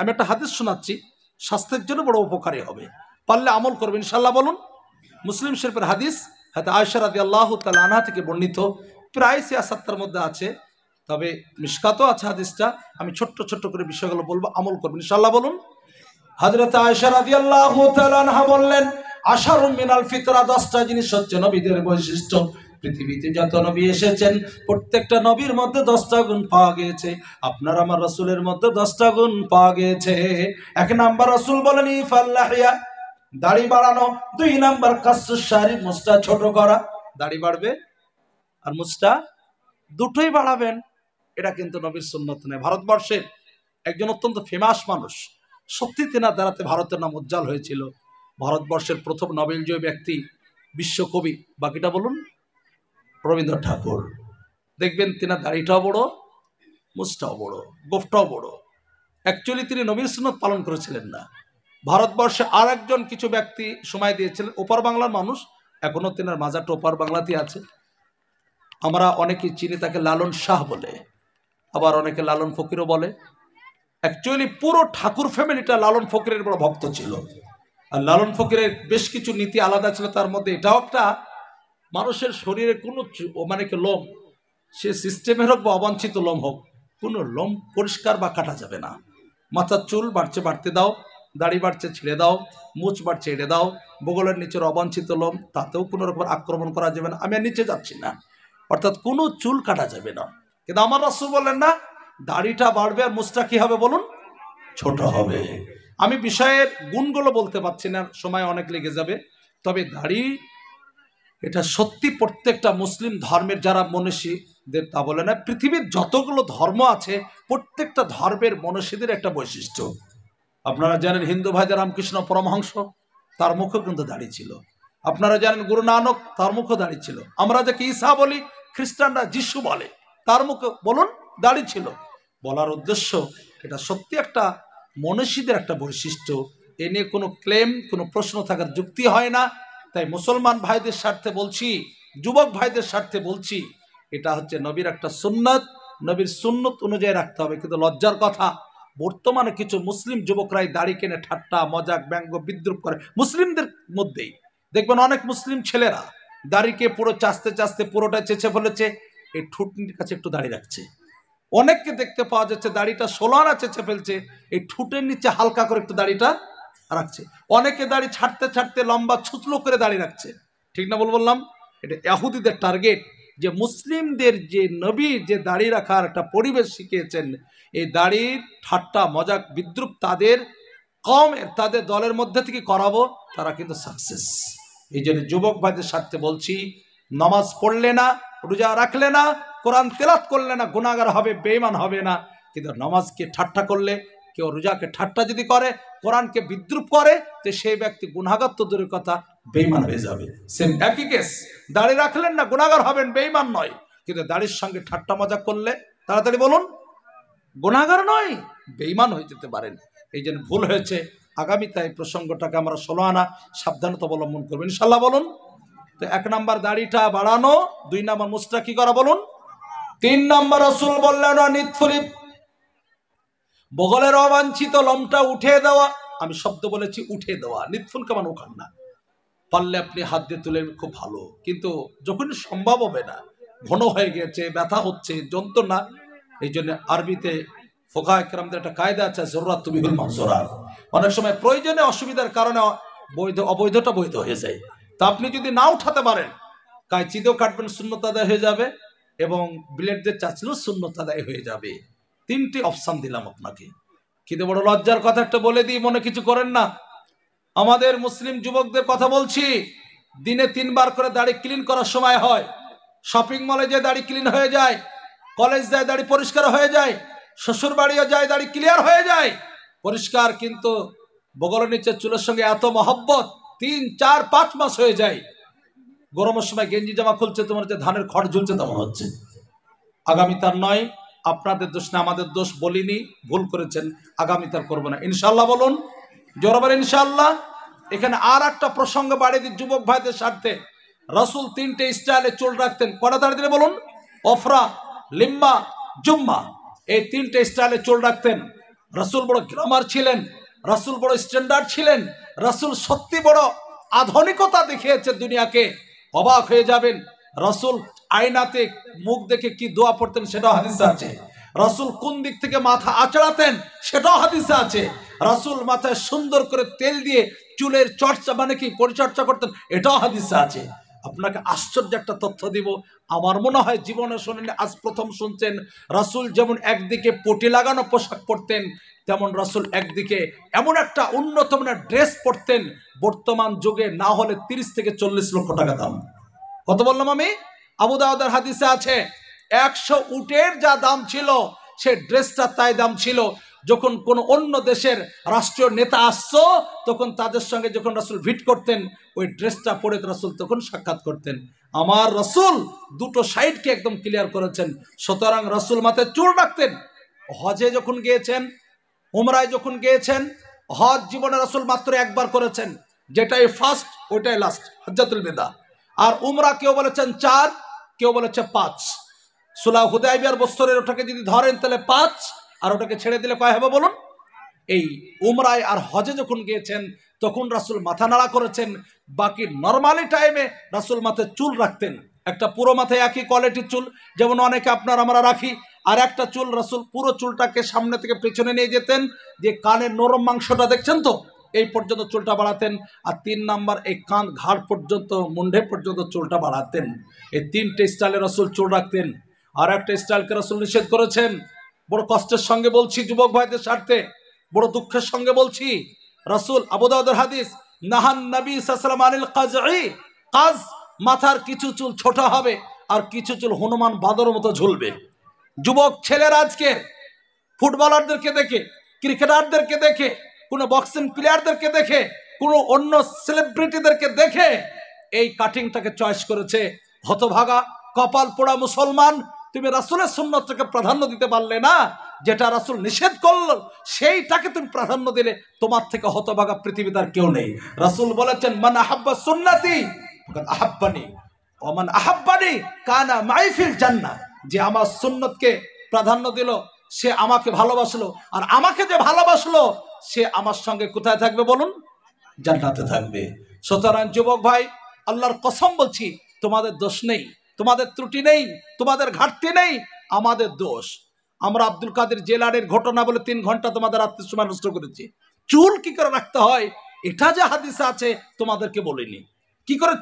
আমি একটা হাদিস শোনাচ্ছি, স্বাস্থ্যের জন্য বড় উপকারী হবে। পারলে আমল করবেন ইনশাল্লাহ বলুন। মুসলিম শরীফের হাদিস হাতে আয়সা রাদি আল্লাহ তালা থেকে বর্ণিত। প্রায় সিয়াসাত্তার মধ্যে আছে, তবে মিসকাতও আছে হাদিসটা। আমি ছোট্ট ছোট্ট করে বিষয়গুলো বলব, আমল করবেন ইনশাল্লাহ বলুন। হজরত আয়সা রাদি আল্লাহ বললেন আশার মিনাল ফিতরা দশটা জিনিস হচ্ছে নবীদের বৈশিষ্ট্য। পৃথিবীতে যত নবী এসেছেন, প্রত্যেকটা নবীর মধ্যে দশটা গুণ পাওয়া গিয়েছে। আপনার আমার রসুলের মধ্যে দশটা গুণ পাওয়া গিয়েছে। এক নাম্বার রসুল বলেন, ইফাল্লাহিয়া দাড়ি বাড়ানো। দুই নাম্বার কাসুসারি মুস্তা ছোট করা। দাড়ি বাড়বে আর মুস্তা দুটোই বাড়াবেন। এটা কিন্তু নবীর সুন্নত নেই ভারতবর্ষের একজন অত্যন্ত ফেমাস মানুষ। সত্যি তেনার দ্বারাতে ভারতের নাম উজ্জ্বল হয়েছিল। ভারতবর্ষের প্রথম নবেলজয় ব্যক্তি বিশ্বকবি। বাকিটা বলুন। রবীন্দ্র ঠাকুর। দেখবেন তেনার দাড়িটাও বড় মুসটাও বড়, গোফটাও বড়। অ্যাকচুয়ালি তিনি নবীর সুন্নত পালন করেছিলেন না। ভারতবর্ষে আর একজন কিছু ব্যক্তি সময় দিয়েছিলেন, ওপার বাংলার মানুষ। এখনও তেনার মাজারটা ওপার বাংলাতে আছে। আমরা অনেকে চিনি তাকে লালন শাহ বলে, আবার অনেকে লালন ফকিরও বলে। অ্যাকচুয়ালি পুরো ঠাকুর ফ্যামিলিটা লালন ফকিরের বড় ভক্ত ছিল। আর লালন ফকিরের বেশ কিছু নীতি আলাদা ছিল, তার মধ্যে এটাও একটা মানুষের শরীরে কোনো মানে কি লোম, সে সিস্টেমের হোক বা অবাঞ্ছিত লোম হোক, কোনো লোম পরিষ্কার বা কাটা যাবে না। মাথার চুল বাড়ছে বাড়তে দাও, দাড়ি বাড়ছে ছেড়ে দাও, মুচ বাড়ছে এড়ে দাও, বগলের নিচের অবাঞ্ছিত লোম, তাতেও কোনো রকম আক্রমণ করা যাবে না। আমি আর নিচে যাচ্ছি না। অর্থাৎ কোনো চুল কাটা যাবে না। কিন্তু আমার রাসুল বলেন না, দাড়িটা বাড়বে আর মুচটা কি হবে বলুন? ছোট হবে। আমি বিষয়ের গুণগুলো বলতে পারছি না, সময় অনেক লেগে যাবে। তবে দাড়ি এটা সত্যি প্রত্যেকটা মুসলিম ধর্মের যারা মনীষীদের তা বলে না, পৃথিবীর যতগুলো ধর্ম আছে, প্রত্যেকটা ধর্মের মনীষীদের একটা বৈশিষ্ট্য। আপনারা জানেন হিন্দু ভাইদের রামকৃষ্ণ পরমহংস, তার মুখে কিন্তু দাড়ি ছিল। আপনারা জানেন গুরু নানক, তার মুখে দাড়ি ছিল। আমরা যাকে ঈসা বলি, খ্রিস্টানরা যিশু বলে, তার মুখে বলুন দাড়ি ছিল। বলার উদ্দেশ্য, এটা সত্যি একটা মনীষীদের একটা বৈশিষ্ট্য। এ নিয়ে কোনো ক্লেম, কোনো প্রশ্ন থাকার যুক্তি হয় না। তাই মুসলমান ভাইদের স্বার্থে বলছি, যুবক ভাইদের স্বার্থে বলছি, এটা হচ্ছে নবীর একটা সুন্নত। নবীর সুন্নত অনুযায়ী রাখতে হবে, কিন্তু লজ্জার কথা, বর্তমানে কিছু মুসলিম যুবকরাই দাড়ি কেনে ঠাট্টা, মজাক, ব্যঙ্গ, বিদ্রুপ করে, মুসলিমদের মধ্যেই। দেখবেন অনেক মুসলিম ছেলেরা দাড়িকে পুরো চাচতে চাচতে পুরোটা চেঁচে ফেলেছে, এই ঠুটনির কাছে একটু দাড়ি রাখছে। অনেককে দেখতে পাওয়া যাচ্ছে দাড়িটা ষোলো আনা চেঁচে ফেলছে, এই ঠুটের নিচে হালকা করে একটু দাড়িটা রাখছে। অনেকে দাড়ি ছাড়তে ছাড়তে লম্বা ছুচলো করে দাড়ি রাখছে। ঠিক না বল বললাম? এটা ইয়াহুদিদের টার্গেট যে মুসলিমদের যে নবী যে দাড়ি রাখার একটা পরিবেশ শিখিয়েছেন, এই দাড়ির ঠাট্টা, মজাক, বিদ্রুপ তাদের কমের তাদের দলের মধ্যে থেকে করাবো, তারা কিন্তু সাকসেস এই জন্য যুবক ভাইদের স্বার্থে বলছি, নামাজ পড়লে না, রোজা রাখলে না, কোরআন তেলাত করলে না গুণাগার হবে বেইমান হবে না। কিন্তু নামাজকে ঠাট্টা করলে কেউ রোজাকে ঠাট্টা যদি করে, কোরআনকে বিদ্রুপ করে, তো সেই ব্যক্তি গুণাগার তো দূরের কথা বেইমান হয়ে যাবে। সেম একই কেস দাড়ি রাখলেন না গুণাগার হবেন বেইমান নয়। কিন্তু দাড়ির সঙ্গে ঠাট্টা মজা করলে, তাড়াতাড়ি বলুন গুণাগার নয় বেইমান হয়ে যেতে পারেন। এই জন্য ভুল হয়েছে। আগামীতে এই প্রসঙ্গটাকে আমরা ষোলো আনা সাবধানতা অবলম্বন করব। ইনশাল্লাহ বলুন, তো এক নাম্বার দাড়িটা বাড়ানো, দুই নাম্বার মুস্তা কি করা বলুন, তিন নাম্বার রসুল বললেন নিতফুলিপ বগলের অবাঞ্ছিত লমটা উঠে দেওয়া, আমি শব্দ বলেছি উঠে দেওয়া। নিতফুল কেমন ওখান না পারলে আপনি হাত দিয়ে তুলে খুব ভালো। কিন্তু যখন সম্ভব হবে না, ঘন হয়ে গেছে ব্যথা হচ্ছে, যন্ত্রণা, এই জন্য আরবিতে ফোকা একরামদের একটা কায়দা আছে, জরুরাত তুমি হুল মজরাত অনেক সময় প্রয়োজনে অসুবিধার কারণে বৈধ, অবৈধটা বৈধ হয়ে যায়। তা আপনি যদি না উঠাতে পারেন কাঁচি দিয়েও কাটবেন শূন্যত আদায় হয়ে যাবে, এবং ব্লেড দিয়ে চাচলেও শূন্যত আদায় হয়ে যাবে। তিনটি অপশান দিলাম আপনাকে। কিন্তু বড় লজ্জার কথা একটা বলে দিই মনে কিছু করেন না। আমাদের মুসলিম যুবকদের কথা বলছি দিনে তিনবার করে দাড়ি ক্লিন করার সময় হয়। শপিং মলে যে দাড়ি ক্লিন হয়ে যায় কলেজ যায় দাড়ি পরিষ্কার হয়ে যায় শ্বশুর বাড়িও যায় দাড়ি ক্লিয়ার হয়ে যায়। পরিষ্কার কিন্তু বগলের নিচে চুলের সঙ্গে এত মহব্বত তিন চার পাঁচ মাস হয়ে যায়। গরমের সময় গেঞ্জি জামা খুলছে তোমার হচ্ছে ধানের খড় ঝুলছে তেমন হচ্ছে। আগামী তার নয় আপনাদের দোষ না, আমাদের দোষ বলিনি, ভুল করেছেন, আগামী তার করব না। ইনশাল্লাহ বলুন জোরাবার ইনশাল্লাহ এখানে আর একটা প্রসঙ্গ বাড়িয়ে দিই যুবক ভাইদের স্বার্থে। রসুল তিনটে স্টাইলে চুল রাখতেন। কটা দাঁড়িয়ে দিলে বলুন? অফরা লিম্বা জুম্মা। এই তিনটে স্টাইলে চুল রাখতেন। রসুল বড় গ্রামার ছিলেন, রাসূল বড় স্ট্যান্ডার্ড ছিলেন, রাসূল সত্যি বড় আধুনিকতা দেখিয়েছে দুনিয়াকে। অবাক হয়ে যাবেন রাসূল আয়নাতে মুখ দেখে কি দোয়া পড়তেন সেটাও হাদিসে আছে। রাসূল কোন দিক থেকে মাথা আচড়াতেন সেটাও হাদিসে আছে। রাসূল মাথায় সুন্দর করে তেল দিয়ে চুলের চর্চা মানে কি পরিচর্যা করতেন এটাও হাদিসে আছে। আপনাকে আশ্চর্য একটা তথ্য দিব। আমার মনে হয় জীবনে শোনেন, আজ প্রথম শুনছেন। রাসূল যেমন একদিকে পটি লাগানো পোশাক পরতেন, তেমন রাসূল একদিকে এমন একটা উন্নত মানের ড্রেস পরতেন। বর্তমান যুগে না হলে তিরিশ থেকে চল্লিশ লক্ষ টাকা দাম। কত বললাম আমি? আবু দাউদের হাদিসে আছে, একশো উটের যা দাম ছিল, সে ড্রেসটা তাই দাম ছিল। যখন কোন অন্য দেশের রাষ্ট্রীয় নেতা আসতো, তখন তাদের সঙ্গে যখন রাসূল ভিট করতেন, ওই ড্রেসটা পরে রাসূল তখন সাক্ষাৎ করতেন। আমার রাসূল দুটো সাইডকে একদম ক্লিয়ার করেছেন। সুতরাং রাসূল মাথায় চুল রাখতেন। হজে যখন গিয়েছেন, উমরায় যখন গিয়েছেন, হজ জীবনে রাসূল মাত্র একবার করেছেন। যেটাই ফার্স্ট ওইটাই লাস্ট হজ্জাতুল বেদা। আর উমরা কেউ বলেছেন চার, কেউ বলেছে পাঁচ। সুলাহ হুদাইবিয়ার বস্তরের ওটাকে যদি ধরেন তাহলে পাঁচ, আর ওটাকে ছেড়ে দিলে কয় হবে বলুন? এই উমরায় আর হজে যখন গিয়েছেন, তখন রাসুল মাথা নাড়া করেছেন, বাকি নর্মালি টাইমে রাসূল মাথায় চুল রাখতেন। একটা পুরো মাথায় একই কোয়ালিটির চুল, যেমন অনেকে আপনার, আমরা রাখি, আর একটা চুল রাসুল পুরো চুলটাকে সামনে থেকে পেছনে নিয়ে যেতেন, যে কানের নরম মাংসটা দেখছেন তো? এই পর্যন্ত চুলটা বাড়াতেন আর তিন নাম্বার এই কান ঘাড় পর্যন্ত, মুন্ডে পর্যন্ত চুলটা বাড়াতেন। এই তিনটে স্টাইলে রসুল চুল রাখতেন। আর একটা স্টাইলকে রসুল নিষেধ করেছেন। বড় কষ্টের সঙ্গে বলছি, যুবক ভাইদের স্বার্থে, বড় দুঃখের সঙ্গে বলছি, রসুল আবুদাউদের হাদিস, নাহান নবী সাসলাম আনিল কাজঈ কাজ মাথার কিছু চুল ছোট হবে আর কিছু চুল হনুমান বাদর মতো ঝুলবে। যুবক ছেলেরা আজকে ফুটবলারদেরকে দেখে, ক্রিকেটারদেরকে দেখে কোনো বক্সিং প্লেয়ারদেরকে দেখে, কোনো অন্য সেলিব্রিটিদেরকে দেখে, এই কাটিংটাকে চয়েস করেছে হতভাগা, কপাল পোড়া মুসলমান। তুমি রাসুলের সুন্নতটাকে প্রাধান্য দিতে পারলে না, যেটা রাসুল নিষেধ করল, সেইটাকে তুমি প্রাধান্য দিলে তোমার থেকে হতভাগা পৃথিবীতে আর কেউ নেই। রাসুল বলেছেন, মান আহাব্বা সুন্নাতি আহাব্বানি ওমান আহাব্বানি কানা মাইফিল জান্নাহ। যে আমার সুন্নতকে প্রাধান্য দিল সে আমাকে ভালোবাসলো। আর আমাকে যে ভালোবাসলো, সে আমার সঙ্গে কোথায় থাকবে বলুন? জান্নাতে থাকবে। সুতরাং যুবক ভাই, আল্লাহর কসম বলছি, তোমাদের দোষ নেই, তোমাদের ত্রুটি নেই, তোমাদের ঘাটতি নেই, আমাদের দোষ। আমরা আব্দুল কাদের জেলারের ঘটনা বলে তিন ঘণ্টা তোমাদের সময় নষ্ট করেছি। চুল কি করে রাখতে হয়? এটা যে হাদিসে আছে, তোমাদেরকে বলিনি। কি করে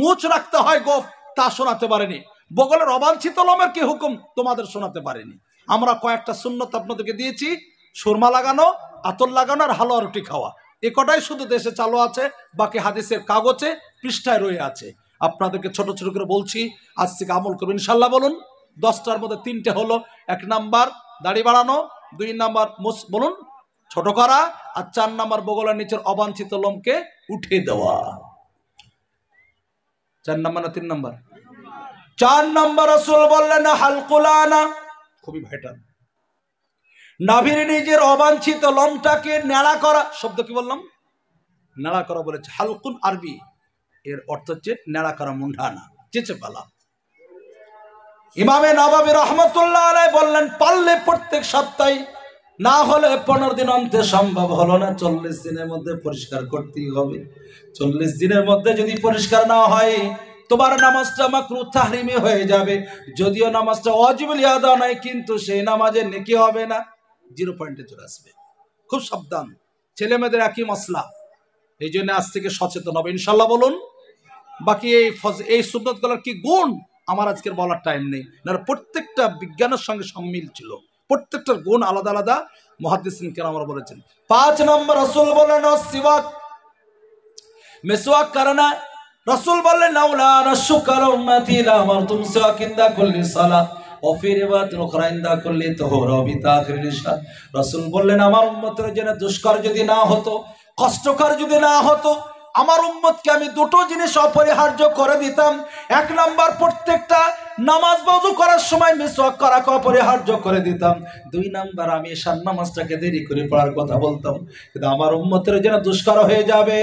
মুছ রাখতে হয় গোফ, তা শোনাতে পারেনি। বগলের অবাঞ্ছিত লমের কি হুকুম, তোমাদের শোনাতে পারেনি। আমরা কয়েকটা সুন্নত আপনাদেরকে দিয়েছি, সুরমা লাগানো, আতর লাগানো আর হালুয়া রুটি খাওয়া। এ কটাই শুধু দেশে চালু আছে, বাকি হাদিসের কাগজে পৃষ্ঠায় রয়ে আছে। আপনাদেরকে ছোট ছোট করে বলছি, আজ থেকে আমল করবেন ইনশাল্লাহ বলুন, দশটার মধ্যে তিনটে হলো, এক নাম্বার দাড়ি বাড়ানো, দুই নাম্বার মুস বলুন, ছোট করা, আর চার নাম্বার বগলের নিচের অবাঞ্ছিত লোমকে উঠে দেওয়া। চার নাম্বার না তিন নাম্বার? চার নাম্বার রসুল বললেন, হালকুলানা খুবই ভাইটাল নাভির নিজের অবাঞ্ছিত লমটাকে নেড়া করা, শব্দ কি বললাম? নেড়া করা বলেছে, হালকুন আরবি। এর অর্থ হচ্ছে নেড়া করা মুন্ডানা, চেচে পালা ইমামে নবাবী রহমতুল্লাহ আলাই বললেন, পারলে প্রত্যেক সপ্তাহে, না হলে পনেরো দিন অন্তে সম্ভব হলো না, চল্লিশ দিনের মধ্যে পরিষ্কার করতেই হবে। চল্লিশ দিনের মধ্যে যদি পরিষ্কার না হয় তোমার নামাজটা মাকরু তাহরিমে হয়ে যাবে। যদিও নামাজটা অজিবুল ইয়াদা নয়, কিন্তু সেই নামাজে নেকি হবে না। জিরো পয়েন্টে চলে আসবে। খুব সাবধান। ছেলে মেয়েদের একই মশলা এই জন্য আজ থেকে সচেতন হবে। ইনশাল্লাহ বলুন, বাকি এই এই সুন্নতগুলোর কি গুণ? আমার আজকের বলার টাইম নেই। না প্রত্যেকটা বিজ্ঞানের সঙ্গে সম্মিল ছিল। প্রত্যেকটার গুণ আলাদা আলাদা মহাদিসিন কেন আমরা বলেছেন। পাঁচ নম্বর রসুল বলেন, সিওয়াক। মেসওয়াক কারণা রসুল বললেন, লাউলা রাশুকার উম্মতি, লা কুল্লি সালাহ রসুল বললেন, আমার উম্মতের জন্য দুষ্কর যদি না হতো, কষ্টকর যদি না হতো আমার উম্মতকে আমি দুটো জিনিস অপরিহার্য করে দিতাম। এক নম্বর, প্রত্যেকটা নামাজ বাজু করার সময় মিসওয়াক করাকে অপরিহার্য করে দিতাম। দুই নাম্বার, আমি এশার নামাজটাকে দেরি করে পড়ার কথা বলতাম। কিন্তু আমার উম্মতের যেন দুষ্কর হয়ে যাবে,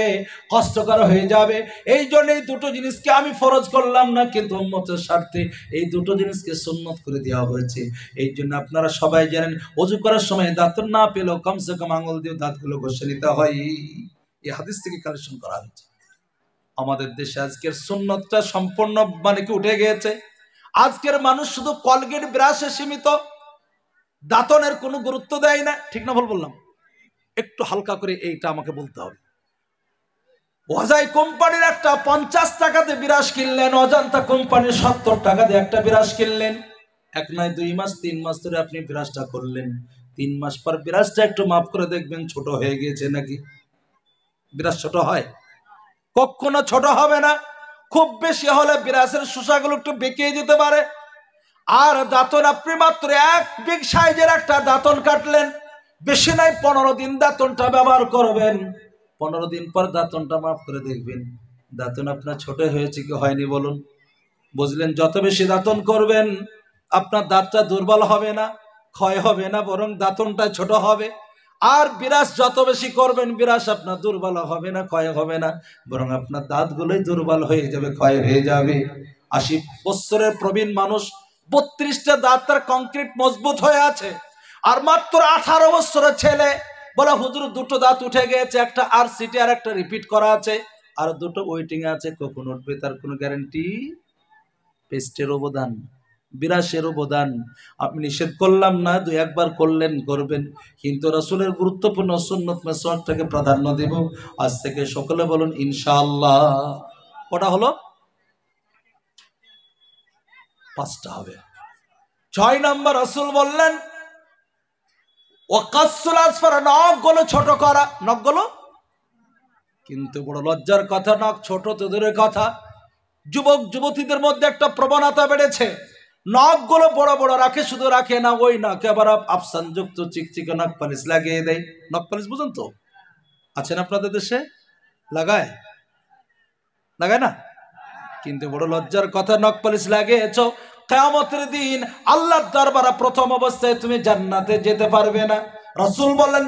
কষ্টকর হয়ে যাবে, এই জন্য এই দুটো জিনিসকে আমি ফরজ করলাম না, কিন্তু উম্মতের স্বার্থে এই দুটো জিনিসকে সুন্নত করে দেওয়া হয়েছে। এই জন্য আপনারা সবাই জানেন, অজু করার সময় দাঁত না পেলেও কমসে কম আঙুল দিয়ে দাঁতগুলো ঘষে নিতে হয়। এই হাদিস থেকে কালেকশন করা হয়েছে। আমাদের দেশে আজকের সুন্নতটা সম্পূর্ণ মানে কি উঠে গিয়েছে। আজকের মানুষ শুধু কলগেট ব্রাশে সীমিত, দাঁতনের কোনো গুরুত্ব দেয় না। ঠিক না ভুল বললাম? একটু হালকা করে এইটা আমাকে বলতে হবে। অজাই কোম্পানির একটা পঞ্চাশ টাকাতে বিরাজ কিনলেন, অজান্তা কোম্পানির সত্তর টাকা দিয়ে একটা বিরাজ কিনলেন। এক নয়, দুই মাস, তিন মাস ধরে আপনি বিরাজটা করলেন। তিন মাস পর বিরাজটা একটু মাফ করে দেখবেন ছোট হয়ে গিয়েছে নাকি? বিরাজ ছোট হয়। কখনো ছোট হবে না। খুব বেশি হলে বিরাসের শুষাগুলো একটু বেঁকিয়ে যেতে পারে। আর দাঁতন আপনি মাত্র এক বিগ সাইজের একটা দাঁতন কাটলেন। বেশি নাই, পনেরো দিন দাঁতনটা ব্যবহার করবেন। পনেরো দিন পর দাঁতনটা মাফ করে দেখবেন। দাঁতন আপনার ছোট হয়েছে কি হয়নি বলুন। বুঝলেন, যত বেশি দাঁতন করবেন, আপনার দাঁতটা দুর্বল হবে না, ক্ষয় হবে না, বরং দাঁতনটা ছোট হবে। আর বিরাস যত বেশি করবেন, বিরাস আপনার দুর্বল হবে না, ক্ষয় হবে না। বরং আপনার দাঁতগুলোই দুর্বল হয়ে যাবে, ক্ষয় হয়ে যাবে। আশি বছরের প্রবীণ মানুষ বত্রিশটা দাঁত তার কংক্রিট মজবুত হয়ে আছে। আর মাত্র আঠারো বছরের ছেলে, বলে হুজুর দুটো দাঁত উঠে গেছে একটা আর সিটি আর একটা রিপিট করা আছে। আর দুটো ওয়েটিং আছে, কখন উঠবে তার কোনো গ্যারান্টি পেস্টের অবদান। বিরাসের অবদান। আমি নিষেধ করলাম না, দু একবার করলেন, করবেন। কিন্তু রসুলের গুরুত্বপূর্ণ সুন্নত মেসওয়াকটাকে প্রাধান্য দেব। আজ থেকে সকলে বলুন, ইনশাআল্লাহ। কটা হলো? পাঁচটা হবে। ছয় নম্বর রসুল বললেন নখগুলো ছোট করা নখগুলো কিন্তু বড় লজ্জার কথা, নখ ছোট তো দূরের কথা। যুবক, যুবতীদের মধ্যে একটা প্রবণতা বেড়েছে। নখগুলো বড় বড় রাখে, শুধু রাখে না, ওই নখে আবার আফসান যুক্ত চিকচিকে নখ পালিশ লাগিয়ে দেয়। নখ পালিশ বুঝুন তো? আছেন আপনাদের দেশে? লাগায়? লাগায় না? কিন্তু বড় লজ্জার কথা, নখ পালিশ লাগিয়েছ, কেয়ামতের দিন আল্লাহর দরবারে প্রথম অবস্থায় তুমি জান্নাতে যেতে পারবে না। রসুল বললেন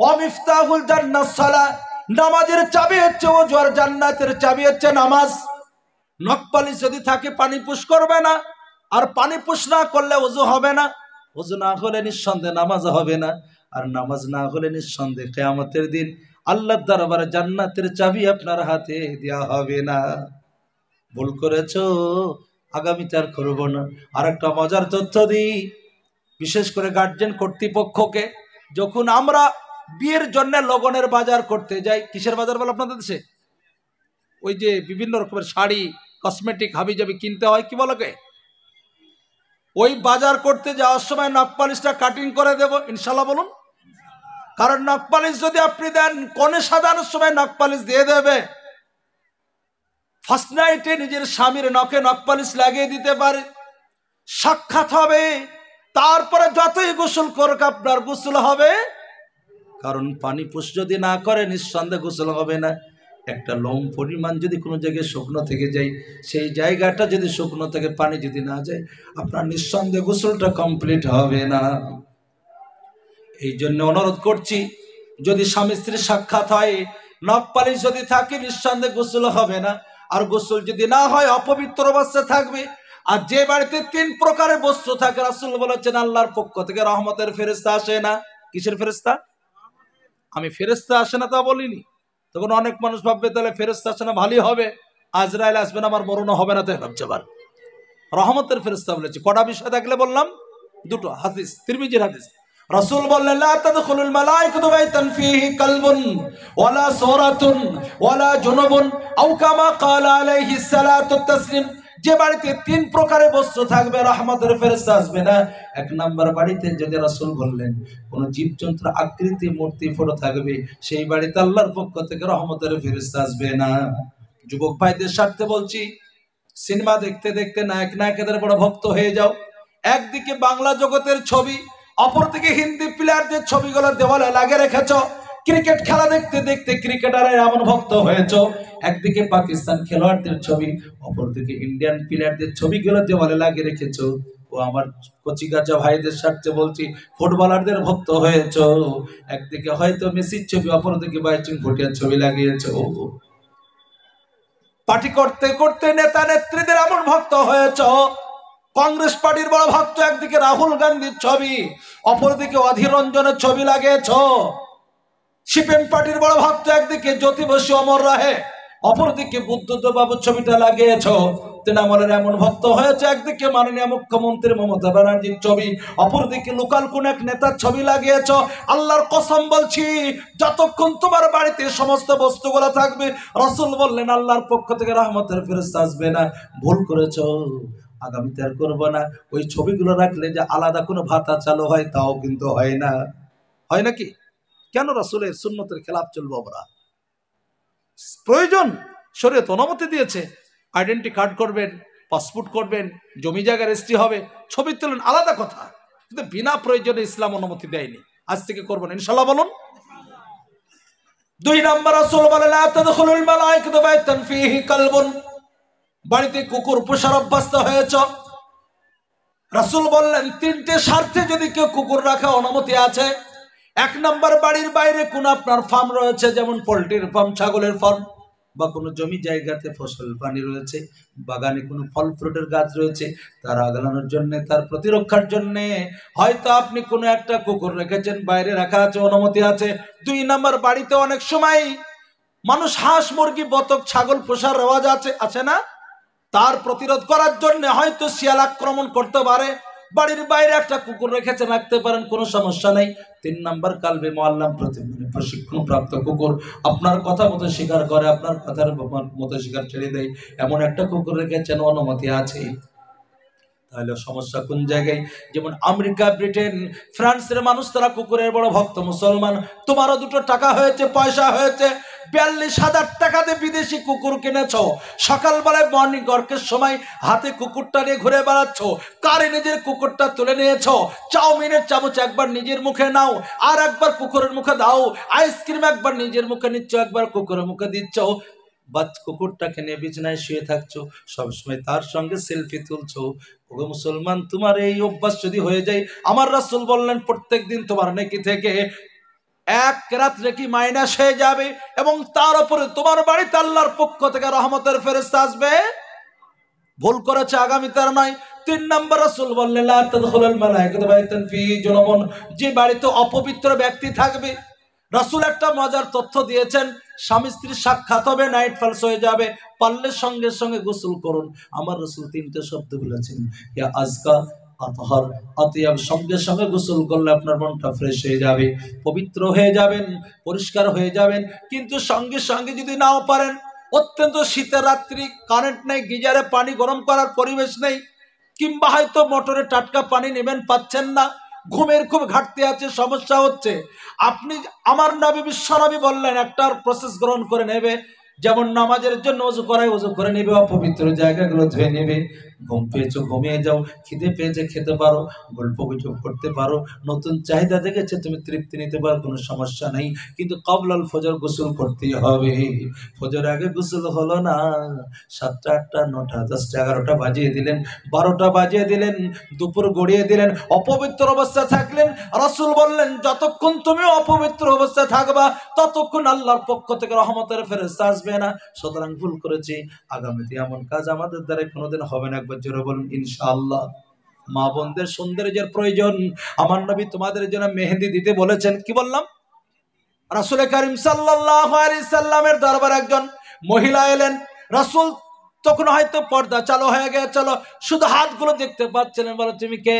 ও মিফতাহুল জান্নাত সালাত। নামাজের চাবি হচ্ছে ওযু আর জান্নাতের চাবি হচ্ছে নামাজ। নখপালিশ যদি থাকে, পানি পুষ করবে না। আর পানি পুষ না করলে ওযু হবে না। ওযু না হলে নিঃসন্দেহে নামাজ হবে না। আর নামাজ না হলে নিঃসন্দেহে কিয়ামতের দিন আল্লাহর দরবারে জান্নাতের চাবি আপনার হাতে দেওয়া হবে না। ভুল করেছ, আগামীতে আর করব না। আর একটা মজার তথ্য দিই। বিশেষ করে গার্জেন কর্তৃপক্ষকে, যখন আমরা বিয়ের জন্য লগনের বাজার করতে যাই, কিসের বাজার বলে আপনাদের দেশে? ওই যে বিভিন্ন রকমের শাড়ি কসমেটিক হাবি যাবি কিনতে হয়, কি বলকে ওই বাজার করতে যাওয়ার সময় নখপালিশটা কাটিং করে দেব, ইনশাল্লাহ বলুন। কারণ নখপালিশ যদি আপনি দেন, কনে সাজানোর সময় নখপালিশ দিয়ে দেবে। ফার্স্ট নাইটে নিজের স্বামীর নখে নখপালিশ লাগিয়ে দিতে পারে। সাক্ষাৎ হবে, তারপরে যতই গোসল করুক আপনার গোসল হবে। কারণ পানি পুষ যদি না করে, নিঃসন্দেহে গোসল হবে না। একটা লোম পরিমাণ যদি কোনো জায়গায় শুকনো থেকে যায়, সেই জায়গাটা যদি শুকনো থেকে পানি যদি না যায়, আপনার নিঃসন্দেহে গোসলটা কমপ্লিট হবে না। এই জন্য অনুরোধ করছি, যদি স্বামী স্ত্রীর সাক্ষাৎ হয়, নখ পালিশ যদি থাকে, নিঃসন্দেহে গোসল হবে না। আর গোসল যদি না হয়, অপবিত্র অবস্থা থাকবে। আর যে বাড়িতে তিন প্রকারের বস্তু থাকে, রাসুল বলেছেন, আল্লাহর পক্ষ থেকে রহমতের ফেরেস্তা আসে না। কিসের ফেরেস্তা আমি ফেরেস্তা আসে না তা বলিনি। তখন অনেক মানুষ ভাববে, তাহলে ফেরেস্তা আসে না, ভালোই হবে। আজরাইল আসবে না, আমার মরণ হবে না। তাই ভাবছে আবার রহমতের ফেরস্তা বলেছি। কটা বিষয় থাকলে বললাম? দুটো হাদিস, তিরমিজির হাদিস। রাসূল বললেন, লা তাদখুলুল মালায়েকাতু বাইতান ফীহি কলবুন ওয়ালা সূরাতুন ওয়ালা জুনুবুন আও কামা ক্বালা আলাইহিস সালাতু তাসলিম। যে বাড়িতে তিন প্রকারের বস্ত্র থাকবে, রহমতের ফেরেশতা আসবে না। এক নাম্বার বাড়িতে যদি রাসূল বললেন, কোন জীবজন্তুর আকৃতি, মূর্তি, ফটো থাকবে, সেই বাড়িতে আল্লাহর পক্ষ থেকে রহমতের ফেরেশতা আসবে না। যুবক ভাইদের স্বার্থে বলছি, সিনেমা দেখতে দেখতে নায়ক নায়িকাদের বড় ভক্ত হয়ে যাও। একদিকে বাংলা জগতের ছবি, অপরদিকে হিন্দি প্লেয়ারদের ছবিগুলো দেওয়ালে লাগে রেখেছ। ক্রিকেট খেলা দেখতে দেখতে ক্রিকেটারের এমন ভক্ত হয়েছ, একদিকে পাকিস্তান খেলোয়াড়দের ছবি, অপরদিকে ইন্ডিয়ান প্লেয়ারদের ছবিগুলো দেওয়ালে লাগিয়ে রেখেছো। ও আমার কচিকাচা ভাইদের স্বার্থে বলছি ফুটবলারদের ভক্ত হয়েছ। একদিকে হয়তো মেসির ছবি, অপরদিকে বাইচুং ভুটিয়ার ছবি লাগিয়েছো। পার্টি করতে করতে নেতা নেত্রীদের এমন ভক্ত হয়েছ। কংগ্রেস পার্টির বড় ভক্ত একদিকে রাহুল গান্ধীর ছবি, অপরদিকে অধীর রঞ্জনের ছবি লাগিয়েছ। সিপিএম পার্টির বড় ভক্ত একদিকে জ্যোতি বসু অমর রাহে। অপরদিকে বুদ্ধদেব বাবুর ছবিটা লাগিয়েছ। তৃণমূলের এমন ভক্ত হয়েছে একদিকে, মাননীয় মুখ্যমন্ত্রী মমতা ব্যানার্জির ছবি। অপরদিকে লোকাল কোন এক নেতার ছবি লাগিয়েছ। আল্লাহর কসম বলছি, যতক্ষণ তোমার বাড়িতে সমস্ত বস্তুগুলো থাকবে, রসুল বললেন, আল্লাহর পক্ষ থেকে রহমতের ফেরত আসবে না। ভুল করেছ। আগামীতে আর করব না। ওই ছবিগুলো রাখলে যে আলাদা কোনো ভাতা চালু হয়, তাও কিন্তু হয় না। হয় নাকি? কেন রাসুলের সুন্নতের খেলাপ চলবো আমরা প্রয়োজন, শরীয়ত অনুমতি দিয়েছে। আইডেন্টি কার্ড করবেন পাসপোর্ট করবেন, জমি জায়গা রেজিস্ট্রি হবে, ছবি তুলেন, আলাদা কথা। কিন্তু বিনা প্রয়োজনে ইসলাম অনুমতি দেয়নি। আজ থেকে করবেন ইনশাল্লাহ বলুন। দুই নম্বর রাসূল বলেন লা তাদখুলুল মালাইকাতু বাইতান ফীহি বাড়িতে কুকুর, পোষার অভ্যস্ত হয়েছ। রাসূল বললেন, তিনটে স্বার্থে যদি কেউ কুকুর রাখা, অনুমতি আছে। এক নম্বর বাড়ির বাইরে কোন আপনার ফার্ম রয়েছে? যেমন পোল্ট্রির ফার্ম ছাগলের ফার্ম বা কোনো জমি জায়গাতে ফসল পানি রয়েছে, বাগানে কোনো ফল ফ্রুটের গাছ রয়েছে, তার আগালানোর জন্য, তার প্রতিরক্ষার জন্য। হয়তো আপনি কোনো একটা কুকুর রেখেছেন, বাইরে রাখা আছে, অনুমতি আছে। দুই নম্বর বাড়িতে অনেক সময় মানুষ হাঁস, মুরগি, বতক, ছাগল, পোষার রেওয়াজ আছে আছে না? তার প্রতিরোধ করার জন্য হয়তো শিয়াল আক্রমণ করতে পারে। বাড়ির বাইরে একটা কুকুর রেখেছে রাখতে পারেন, কোনো সমস্যা নেই। তিন নাম্বার কালবে মোয়াল্লাম প্রতিদিন প্রশিক্ষণ প্রাপ্ত কুকুর। আপনার কথা মতো স্বীকার করে, আপনার কথার মতো স্বীকার ছেড়ে দেয়। এমন একটা কুকুর রেখেছেন অনুমতি আছে। তাহলে সমস্যা কোন জায়গায়? যেমন আমেরিকা, ব্রিটেন, ফ্রান্সের মানুষ তারা কুকুরের বড় ভক্ত, মুসলমান। তোমারও দুটো টাকা হয়েছে, পয়সা হয়েছে। বিয়াল্লিশ হাজার টাকা দিয়ে বিদেশি কুকুর কিনেছ। সকালবেলায় মর্নিং ওয়ার্কের সময় হাতে কুকুরটা নিয়ে ঘুরে বেড়াচ্ছ। কারে নিজের কুকুরটা তুলে নিয়েছ? চাউমিনের চামচ একবার নিজের মুখে নাও, আর একবার কুকুরের মুখে দাও। আইসক্রিম একবার নিজের মুখে নিচ্ছ, একবার কুকুরের মুখে দিচ্ছ। বাচ কুকুরটাকে নিয়ে বিছনায় শুয়ে থাকছো, সবসময় তার সঙ্গে সেলফি তুলছো। ওগো মুসলমান, তোমার এই অভ্যাস যদি হয়ে যায়, আমার রাসুল বললেন প্রত্যেক দিন তোমার নেকি থেকে এক রাত্রে কি মাইনাস হয়ে যাবে এবং তার উপরে তোমার বাড়িতে আল্লাহর পক্ষ থেকে রহমতের ফেরেস্তা আসবে। ভুল করেছে আগামী তার নয়। তিন নম্বর রাসূল বললেন যে বাড়িতে অপবিত্র ব্যক্তি থাকবে রাসূল একটা মজার তথ্য দিয়েছেন, স্বামী স্ত্রীর সাক্ষাৎ হবে নাইট ফলস হয়ে যাবে, পারলে সঙ্গে সঙ্গে গোসল করুন। আমার রসুল তিনটে শব্দ বলেছেন ইয়া আজকা, আতহার, আতিয়াব, সঙ্গে সঙ্গে গোসল করলে আপনার মনটা ফ্রেশ হয়ে যাবে, পবিত্র হয়ে যাবেন, পরিষ্কার হয়ে যাবেন, কিন্তু সঙ্গে সঙ্গে যদি নাও পারেন, অত্যন্ত শীতের রাত্রি কারেন্ট নেই, গিজারে পানি গরম করার পরিবেশ নেই, কিংবা হয়তো মোটরে টাটকা পানি নেবেন, পাচ্ছেন না ঘুমের খুব ঘাটতি আছে, সমস্যা হচ্ছে। আপনি আমার নবী বিশ্বনবী বললেন একটা প্রসেস গ্রহণ করে নেবে। যেমন নামাজের জন্য উজু করায় উজু করে নেবে, অপবিত্র জায়গাগুলো ধুয়ে নেবে। ঘুম পেয়েছ, ঘুমিয়ে যাও, খিদে পেয়েছে, খেতে পারো গল্প গুজব করতে পারো, নতুন চাহিদা দেখেছে, তুমি তৃপ্তি নিতে পারো, কোনো সমস্যা নেই, কিন্তু কবলাল ফজর গোসল করতেই হবে। ফজর আগে গোসল হলো না, সাতটা, আটটা, নটা দশটা এগারোটা বাজিয়ে দিলেন, বারোটা বাজিয়ে দিলেন, দুপুর গড়িয়ে দিলেন, অপবিত্র অবস্থা থাকলেন, রসুল বললেন, যতক্ষণ তুমি অপবিত্র অবস্থায় থাকবা, ততক্ষণ আল্লাহর পক্ষ থেকে রহমতের ফেরেস্তা আসবে না। সুতরাং ভুল করেছি, আগামীতে এমন কাজ আমাদের দ্বারা কোনোদিন হবে না। একবার জোরে বলুন, ইনশাআল্লাহ। মা বোনদের সৌন্দর্যের প্রয়োজন। আমার নবী তোমাদের জন্য মেহেদি দিতে বলেছেন। কি বললাম? রাসূল করিম সাল্লামের দরবার একজন মহিলা এলেন। রাসূল তখন হয়তো পর্দা চালু হয়ে গেছিল শুধু হাতগুলো দেখতে পাচ্ছিলেন। বলো, তুমি কে?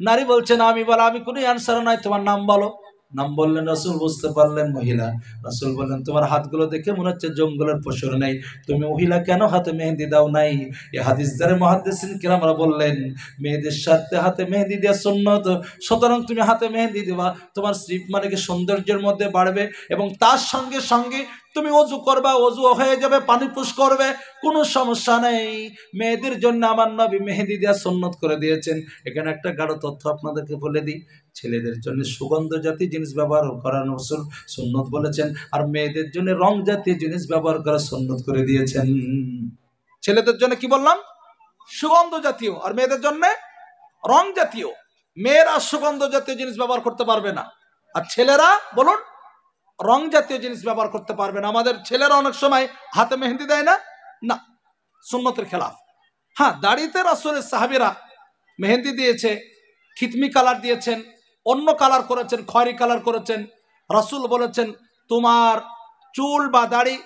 নারী বলছেন আমি বলো, আমি কোনো অ্যান্সার নাই। তোমার নাম বলো। নাম বললেন রসুল, বুঝতে পারলেন মহিলা। রসুল বললেন, তোমার হাতগুলো দেখে মনে হচ্ছে জঙ্গলের পশুর নেই। তুমি মহিলা কেন হাতে মেহেন্দি দাও নাই? এ হাদিস দ্বারা মহাদিসিন কিরামরা বললেন, মেয়েদের স্বার্থে হাতে মেহেন্দি দেওয়া সুন্নত। সুতরাং তুমি হাতে মেহেন্দি দেওয়া তোমার স্ত্রী মানে কি সৌন্দর্যের মধ্যে বাড়বে এবং তার সঙ্গে সঙ্গে তুমি অজু করবা, অজু হয়ে যাবে, পানি পুশ করবে, কোনো সমস্যা নেই। মেয়েদের জন্য আমার নবী মেহেদি দেওয়া সন্ন্যত করে দিয়েছেন। এখানে একটা গাঢ় তথ্য আপনাদেরকে বলে দিই। ছেলেদের জন্য সুগন্ধ জাতীয় জিনিস ব্যবহার করার রসুল সুন্নত বলেছেন, আর মেয়েদের জন্য রং জাতীয় জিনিস ব্যবহার করা সুন্নত করে দিয়েছেন। ছেলেদের জন্য কি বললাম? সুগন্ধ জাতীয়। আর মেয়েদের জন্য? রং জাতীয়। মেয়েরা সুগন্ধ জাতীয় জিনিস ব্যবহার করতে পারবে না। আর ছেলেরা, বলুন রং জাতীয় জিনিস ব্যবহার করতে পারবে না আমাদের ছেলেরা অনেক সময় হাতে মেহেন্দি দেয় না? না, সুন্নতের খেলাফ। হ্যাঁ দাড়িতে রাসুলের সাহাবিরা মেহেন্দি দিয়েছে, খিতমি কালার দিয়েছেন, অন্য কালার করেছেন, খয়রি কালার করেছেন। রাসুল বলেছেন, তোমার চুল বা দাড়ি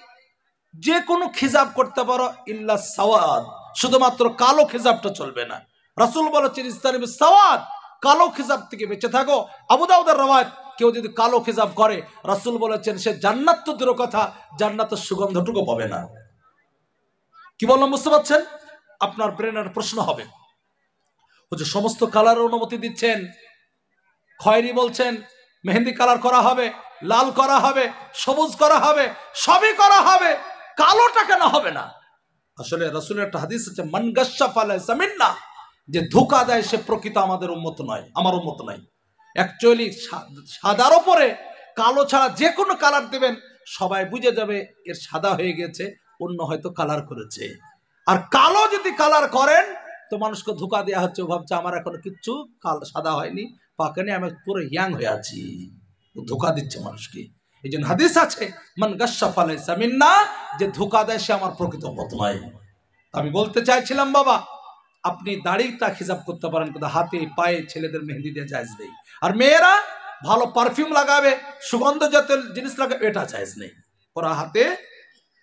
যে কোনো খিজাব করতে পারো, ইল্লা সাওয়াদ। শুধুমাত্র কালো খিজাবটা চলবে না। রাসুল বলেছেন ইসলাম সাওয়াদ, কালো খিজাব থেকে বেঁচে থাকো। আবু দাউদের রওয়ায়ত কেউ যদি কালো খিজাব করে, রাসুল বলেছেন, সে জান্নাত তো দূর কথা, জান্নাতের সুগন্ধটুকু পাবে না। কি বললাম, বুঝতে পারছেন? আপনার ব্রেনের প্রশ্ন হবে। হচ্ছে সমস্ত কালার অনুমতি দিচ্ছেন। খয়েরি বলছেন, মেহেন্দি কালার করা হবে, লাল করা হবে, সবুজ করা হবে, সবই করা হবে কালোটা কেন হবে না। আসলে রসুলের একটা হাদিস আছে মনগাসা ফালে জামিন্না যে ধোকা দেয় সে প্রকৃত আমাদের উন্মত নয়, আমার উন্মত নয় অ্যাকচুয়ালি সাদার ওপরে কালো ছাড়া যে কোনো কালার দেবেন, সবাই বুঝে যাবে এর সাদা হয়ে গেছে, অন্য হয়তো কালার করেছে। আর কালো যদি কালার করেন, তো মানুষকে ধোকা দেওয়া হচ্ছে ভাবছে আমার এখনও কিচ্ছু কাল, সাদা হয়নি পাকেনি আমি পুরো ইয়াং হয়ে আছি। ধোকা দিচ্ছে মানুষকে। এই জন্য হাদিস আছে, মান গাছাফ না যে ধোকা দেয় সে আমার প্রকৃত মত নয়। আমি বলতে চাইছিলাম, বাবা আপনি দাড়ির দাড়িটা খিজাব করতে পারেন, কিন্তু হাতে, পায়ে ছেলেদের মেহেন্দি দিয়ে জায়জ নেই। আর মেয়েরা ভালো পারফিউম লাগাবে, সুগন্ধ জাতীয় জিনিস লাগাবে, এটা জায়জ নেই। ওরা হাতে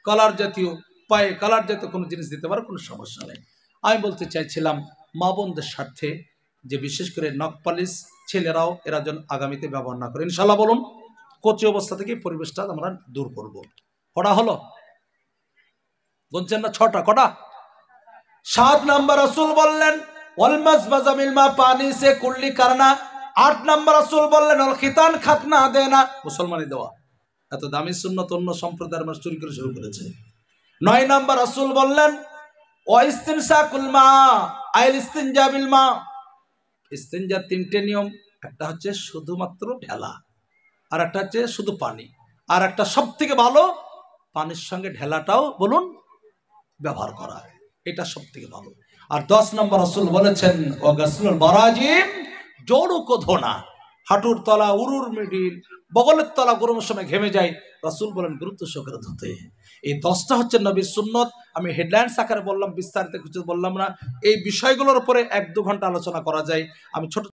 কালার জাতীয়, পায়ে কালার জাতীয় কোনো জিনিস দিতে পারে, কোনো সমস্যা নেই। আমি বলতে চাইছিলাম, মা বোনদের স্বার্থে যে বিশেষ করে নখ পালিশ ছেলেরাও এরা যেন আগামীতে ব্যবহার না করে। ইনশাল্লাহ বলুন, কচি অবস্থা থেকে পরিবেশটা আমরা দূর করব। কটা হলো? বলছেন না ছটা? কটা? সাত নাম্বার রসুল বললেন অলমাস বাজামিল মা পানি সে কুল্লি কারনা। আট নাম্বার রসুল বললেন অল খিতান খাতনা দে না মুসলমানি দেওয়া। এত দামি সুন্নত অন্য সম্প্রদায়ের মানুষ চুরি করে শুরু করেছে। নয় নাম্বার রসুল বললেন ও ইস্তিনসা কুলমা আইল ইস্তিনজা বিল মা। তিনটে নিয়ম, একটা হচ্ছে শুধুমাত্র ঢেলা, আর একটা হচ্ছে শুধু পানি। আর একটা সব থেকে ভালো, পানির সঙ্গে ঢেলাটাও বলুন, ব্যবহার করা। এটা সব থেকে ভালো। আর দশ নম্বর রসুল বলেছেন, ও গাসুল বরাজিম ধোনা হাঁটুর তলা উরুর মিডিল, বগলের তলা গরমের সময় ঘেমে যায়। রসুল বলেন, গুরুত্ব সহকারে ধুতে এই দশটা হচ্ছে নবীর সুন্নত। আমি হেডলাইন্স আকারে বললাম, বিস্তারিত কিছু বললাম না। এই বিষয়গুলোর উপরে এক দু ঘণ্টা আলোচনা করা যায়। আমি ছোট